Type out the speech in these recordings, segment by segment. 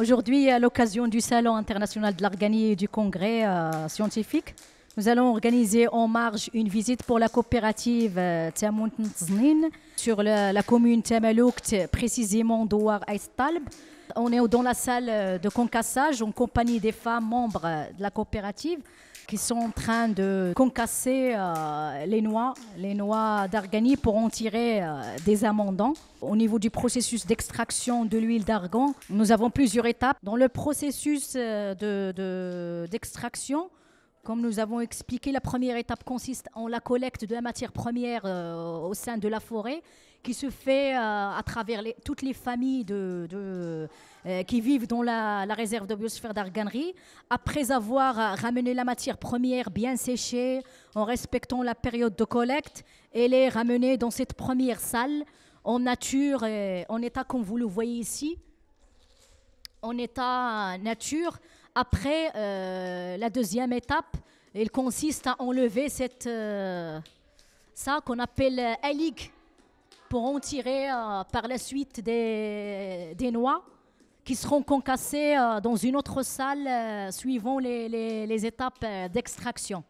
Aujourd'hui, à l'occasion du Salon international de l'arganie et du congrès euh, scientifique, nous allons organiser en marge une visite pour la coopérative euh, sur la, commune Tamaloukt, précisément d'Ouar Aistalb. On est dans la salle euh, de concassage en compagnie des femmes membres de la coopérative qui sont en train de concasser euh, les noix, les noix d'arganie pour en tirer euh, des amendants. Au niveau du processus d'extraction de l'huile d'argan, nous avons plusieurs étapes. Dans le processus de, d'extraction, comme nous avons expliqué, la première étape consiste en la collecte de la matière première au sein de la forêt qui se fait à travers toutes les familles de euh, qui vivent dans la, réserve de biosphère d'Arganerie, après avoir ramené la matière première bien séchée, en respectant la période de collecte, et les ramener dans cette première salle en nature, en état comme vous le voyez ici, en état nature. Après, euh, la deuxième étape, elle consiste à enlever cette, euh, ça qu'on appelle aligue pour en tirer par la suite des, des noix qui seront concassés euh, dans une autre salle euh, suivant les, étapes euh, d'extraction.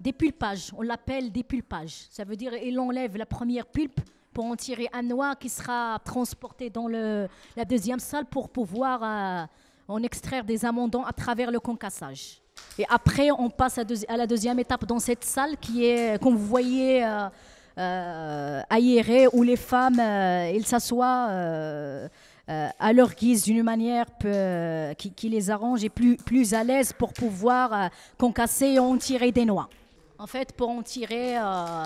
Dépulpage, on l'appelle dépulpage. Ça veut dire qu'il enlève la première pulpe pour en tirer un noix qui sera transporté dans le, la deuxième salle pour pouvoir en extraire des amendants à travers le concassage. Et après, on passe à, la deuxième étape dans cette salle qui est, comme vous voyez, aérée, où les femmes, ils s'assoient euh, à leur guise, d'une manière euh, qui, les arrange et plus, plus à l'aise pour pouvoir euh, concasser et en tirer des noix. En fait, pour en tirer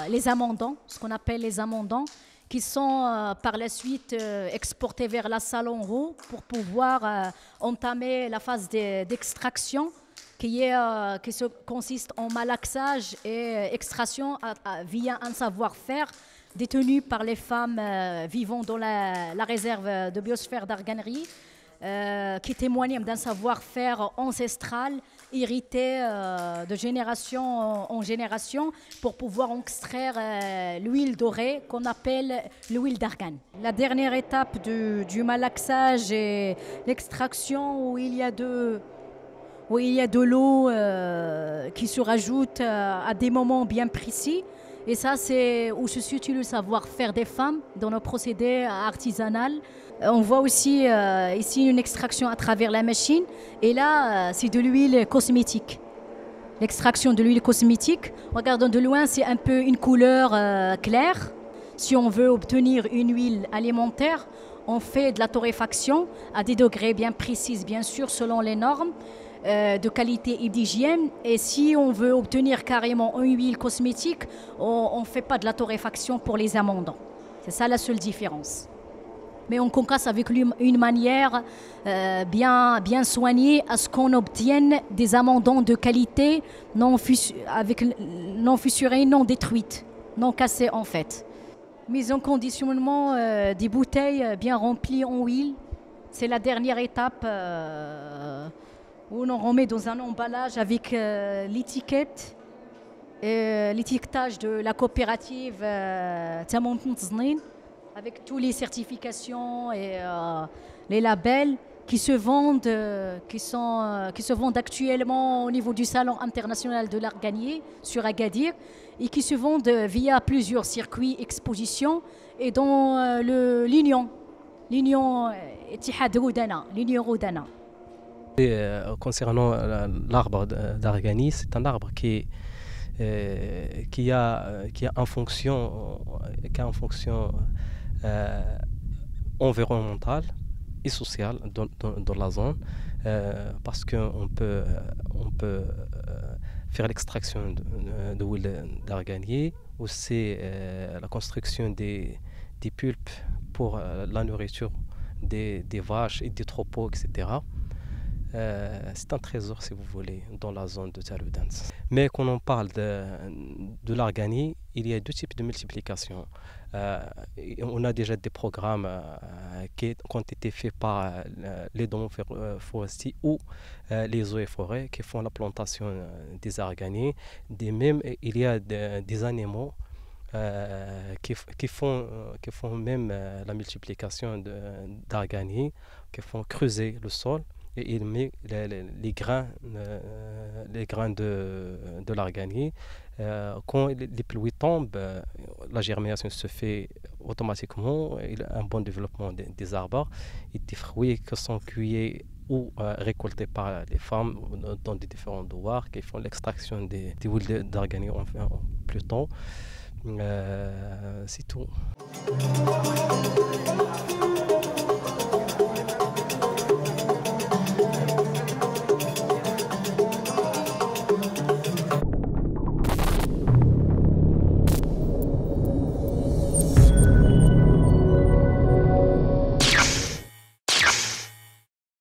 les amendants, ce qu'on appelle les amendants, qui sont par la suite exportés vers la salle en pour pouvoir entamer la phase d'extraction qui, est, qui se, consiste en malaxage et extraction via un savoir-faire détenus par les femmes euh, vivant dans la, réserve de biosphère d'Arganerie, euh, qui témoignent d'un savoir-faire ancestral hérité euh, de génération en, génération pour pouvoir extraire l'huile dorée qu'on appelle l'huile d'argan. La dernière étape du, malaxage et l'extraction où il y a de où il y a de l'eau qui se rajoute à des moments bien précis. Et ça, c'est où se situe le savoir-faire des femmes dans nos procédés artisanaux. Euh, on voit aussi euh, ici une extraction à travers la machine. Et là, euh, c'est de l'huile cosmétique. L'extraction de l'huile cosmétique, regardant de loin, c'est un peu une couleur claire. Si on veut obtenir une huile alimentaire, on fait de la torréfaction à des degrés bien précis, bien sûr, selon les normes. Euh, de qualité et d'hygiène. Et si on veut obtenir carrément une huile cosmétique, on ne fait pas de la torréfaction pour les amendants. C'est ça la seule différence. Mais on concasse avec une manière euh, bien, soignée à ce qu'on obtienne des amendants de qualité non, avec, non fissurés, non détruites, non cassées en fait. Mise en conditionnement euh, des bouteilles bien remplies en huile, c'est la dernière étape où on remet dans un emballage avec euh, l'étiquette, euh, l'étiquetage de la coopérative euh, avec toutes les certifications et les labels qui se vendent, actuellement au niveau du Salon international de l'art gagné sur Agadir et qui se vendent via plusieurs circuits expositions et dans l'Union, l'Union Roudana, l'Union Roudana. Euh, concernant euh, l'arbre d'Argani, c'est un arbre qui, euh, qui, a, qui a en fonction, qui a fonction environnementale et sociale dans, dans, la zone, parce qu'on peut, on peut faire l'extraction de, de l'huile d'arganier, aussi la construction des, des pulpes pour la nourriture des, des vaches et des troupeaux, etc. Euh, c'est un trésor, si vous voulez, dans la zone de Taroudans. Mais quand on parle de, de l'organie, il y a deux types de multiplication. Euh, on a déjà des programmes euh, qui, ont été faits par les dons forestiers ou les eaux et forêts qui font la plantation des organies. Des même, il y a des animaux qui, font, qui font même la multiplication d'organies qui font creuser le sol et il met les, grains, les grains de, de l'arganier. quand les pluies tombent, la germination se fait automatiquement, il a un bon développement des, arbres et des fruits qui sont cueillis ou récoltés par les femmes dans des différents douars qui font l'extraction des, des huiles en, en, plus c'est tout.